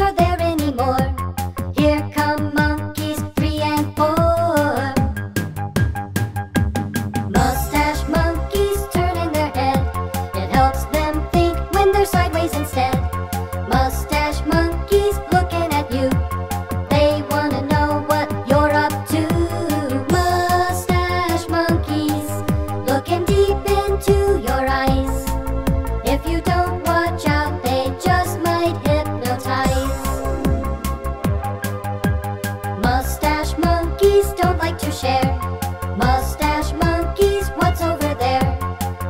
are there anymore. Here come monkeys three and four. Mustache monkeys turning their head. It helps them think when they're sideways instead. Mustache monkeys looking at you. They wanna know what you're up to. Mustache monkeys looking deep into your eyes. If you don't to share. Mustache monkeys, what's over there?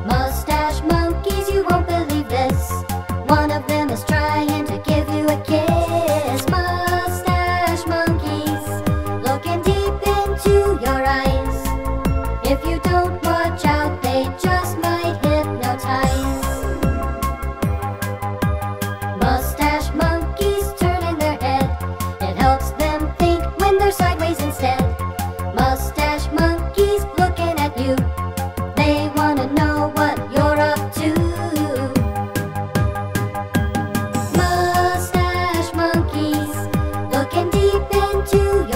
Mustache monkeys, you won't believe this. One of them is trying to give you a kiss. Mustache monkeys, looking deep into your eyes. If you